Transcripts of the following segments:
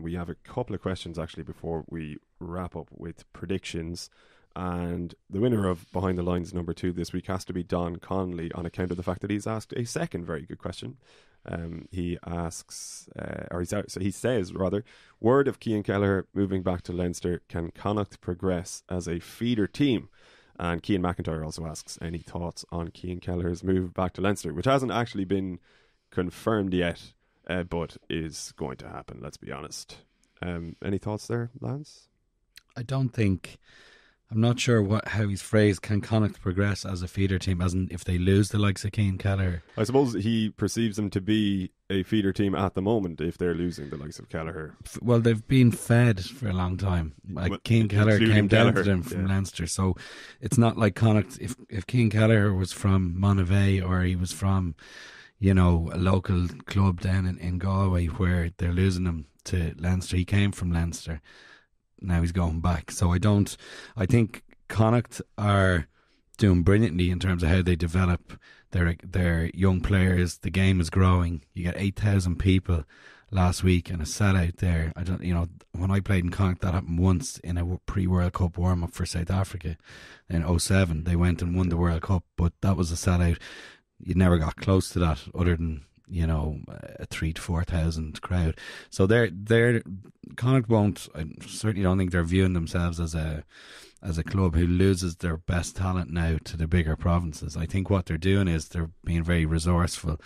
We have a couple of questions actually before we wrap up with predictions. And the winner of Behind the Lines number two this week has to be Don Conley on account of the fact that he's asked a second very good question. Um, he asks, uh, or he's, out, so he says rather, word of Cian Kelleher moving back to Leinster. Can Connacht progress as a feeder team? And Cian McIntyre also asks any thoughts on Cian Kelleher's move back to Leinster, which hasn't actually been confirmed yet, uh, but is going to happen. Let's be honest. Um, any thoughts there, Lance? I don't think I'm not sure what how he's phrased. Can Connacht progress as a feeder team, as in if they lose the likes of Cian Kelleher? I suppose he perceives them to be a feeder team at the moment if they're losing the likes of Kelleher. Well, they've been fed for a long time. Like well, Kelleher came down to them from yeah. Leinster, so it's not like Connacht. If if Cian Kelleher was from Monivea or he was from, you know, a local club down in, in Galway where they're losing him to Leinster, he came from Leinster now he's going back. So I don't. I think Connacht are doing brilliantly in terms of how they develop their their young players. The game is growing. You get eight thousand people last week and a sellout there. I don't, you know, when I played in Connacht, that happened once in a pre World Cup warm up for South Africa in 07. They went and won the World Cup, but that was a sellout. You never got close to that, other than you know a three to four thousand crowd. So they're they're Connacht won't. I certainly don't think they're viewing themselves as a as a club who loses their best talent now to the bigger provinces. I think what they're doing is they're being very resourceful.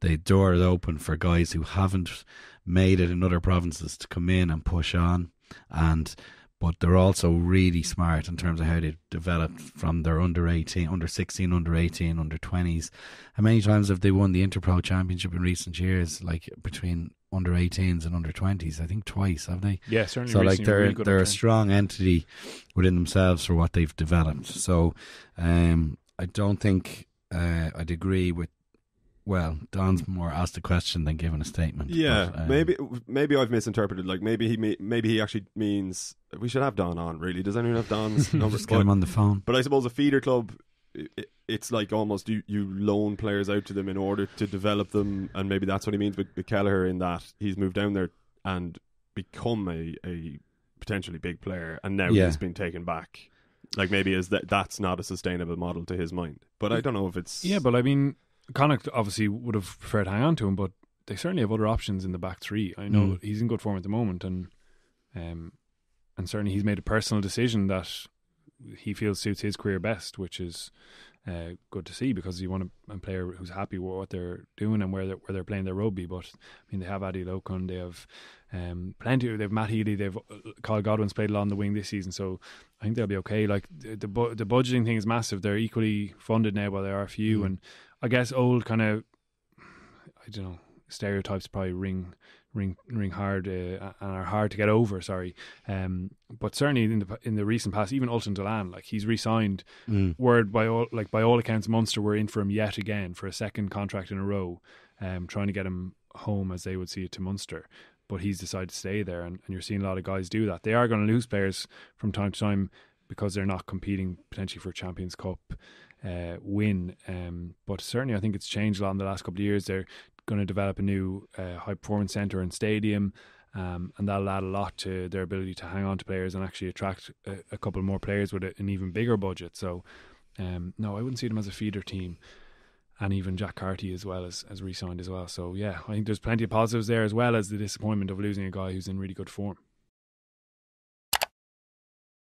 The door is open for guys who haven't made it in other provinces to come in and push on and but they're also really smart in terms of how they developed from their under 18, under 16, under 18, under 20s. How many times have they won the Interpro Championship in recent years, like between under 18s and under 20s? I think twice, have they? Yeah, certainly. So, like, they're, really they're a strong entity within themselves for what they've developed. So, um, I don't think uh, I'd agree with well, Don's more asked a question than given a statement. Yeah, but, um, maybe maybe I've misinterpreted. Like maybe he maybe he actually means we should have Don on. Really, does anyone have Don's number? Just get him on the phone. But I suppose a feeder club, it, it's like almost you you loan players out to them in order to develop them, and maybe that's what he means with, with Kelleher in that he's moved down there and become a a potentially big player, and now yeah. he's been taken back. Like maybe is that that's not a sustainable model to his mind. But I don't know if it's yeah. But I mean, Connacht obviously would have preferred to hang on to him, but they certainly have other options in the back three. I know mm. he's in good form at the moment, and um, and certainly he's made a personal decision that he feels suits his career best, which is uh, good to see because you want a, a, player who's happy with what they're doing and where they're, where they're playing their rugby. But I mean, they have Adeolokun, they have um, plenty. They have Matt Healy, they've uh, Kyle Godwin's played a lot on the wing this season, so I think they'll be okay. Like the the, the budgeting thing is massive. They're equally funded now, are a few, mm. and I guess old kind of I don't know stereotypes probably ring ring ring hard uh, and are hard to get over. Sorry, um, but certainly in the in the recent past, even Ultan Dillane, like he's re-signed. Mm. Word by all like by all accounts, Munster were in for him yet again for a second contract in a row, um, trying to get him home as they would see it to Munster. But he's decided to stay there, and, and you're seeing a lot of guys do that. They are going to lose players from time to time because they're not competing potentially for Champions Cup uh, win. Um, but certainly, I think it's changed a lot in the last couple of years. They're going to develop a new uh, high performance centre and stadium. Um, and that'll add a lot to their ability to hang on to players and actually attract a, a couple more players with an even bigger budget. So, um, no, I wouldn't see them as a feeder team. And even Jack Carty as well as, as re signed as well. So, yeah, I think there's plenty of positives there as well as the disappointment of losing a guy who's in really good form.